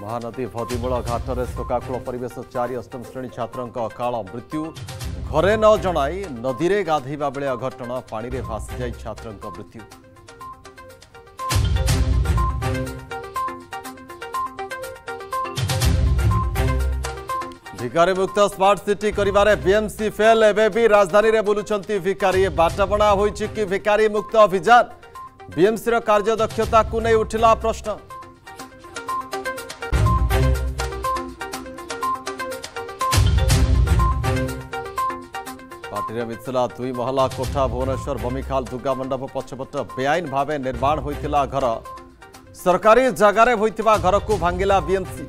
ମହାନଦୀ ଭଦିମୂଳ ଘାଟରେ ଶୋକାକୁଳ ପରିବେଶ ଚାରି ଅଷ୍ଟମ ଶ୍ରେଣୀ ଛାତ୍ରଙ୍କ ଅକାଳ ମୃତ୍ୟୁ ଘରେ ନ ଜଣାଇ ନଦୀରେ ଗାଧୋଇବା ବେଳେ ଅଘଟଣ ପାଣିରେ ଭାସିଯାଇ ଛାତ୍ରଙ୍କ ମୃତ୍ୟୁ ଭିକାରୀ ମୁକ୍ତ ସ୍ମାର୍ଟ ସିଟି କରିବାରେ ବିଏମ୍ସି ଫେଲ୍ ଏବେ ବି ରାଜଧାନୀରେ ବୁଲୁଛନ୍ତି ଭିକାରୀ ବାଟବଣା ହୋଇଛି କି ଭିକାରୀ ମୁକ୍ତ ଅଭିଯାନ ବିଏମ୍ସିର କାର୍ଯ୍ୟଦକ୍ଷତାକୁ ନେଇ ଉଠିଲା ପ୍ରଶ୍ନ ପାର୍ଟିରେ ମିଶିଲା ଦୁଇ ମହଲା କୋଠା ଭୁବନେଶ୍ୱର ଭୂମିଖାଲ ଦୁର୍ଗା ମଣ୍ଡପ ପଛପଟ ବେଆଇନ ଭାବେ ନିର୍ମାଣ ହୋଇଥିଲା ଘର ସରକାରୀ ଜାଗାରେ ହୋଇଥିବା ଘରକୁ ଭାଙ୍ଗିଲା BMC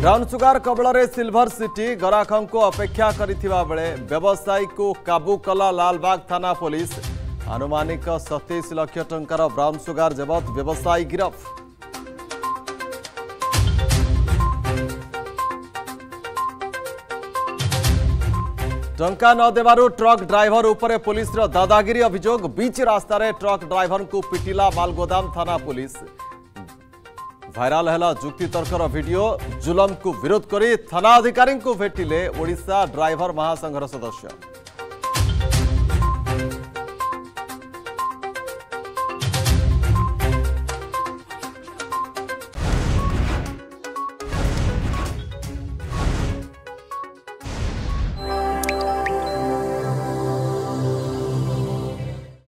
brown sugar cobbler silver city गराखको अपेक्षा को काबु कला लालबाग थाना पुलिस आनुमानिक सतैश लक्ष ट ब्राउन सुगार जबत व्यवसायी गिरफा ट्रक ड्राइवर ड्राइभर पुलिस दादागिरी अभोग बीच रास्त ड्राइवर ड्राइभरको पिटिला मालगोदाम थाना पुलिस ଭାଇରାଲ ହେଲା ଯୁକ୍ତିତର୍କର ଭିଡିଓ ଜୁଲମକୁ ବିରୋଧ କରି ଥାନାଧିକାରୀଙ୍କୁ ଭେଟିଲେ ଓଡ଼ିଶା ଡ୍ରାଇଭର ମହାସଂଘର ସଦସ୍ୟ